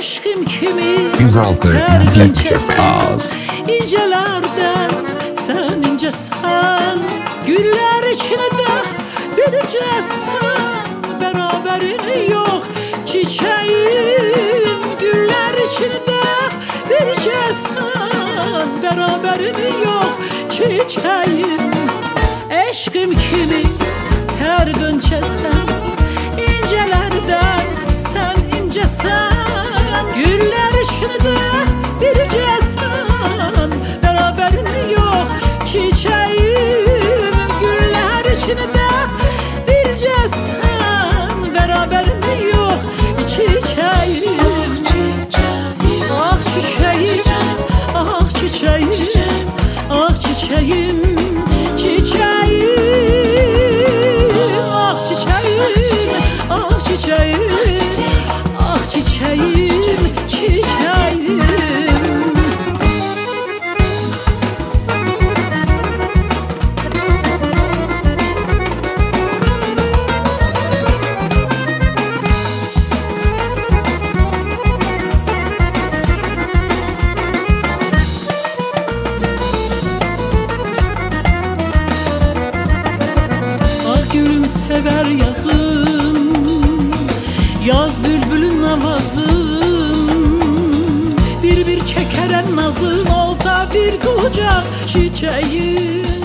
Eşkim kimi 106 her gece Chef sen. İncelerden sen Güller içinde biricesen Beraberin yok çiçeğim Güller içinde biricesen Beraberin yok çiçeğim Eşkim kimi her gönçe sen çiçeğim Ah gülüm sever yazın Yaz bülbülün avazın Bir bir çekeren nazın Olsa bir kucak çiçeğim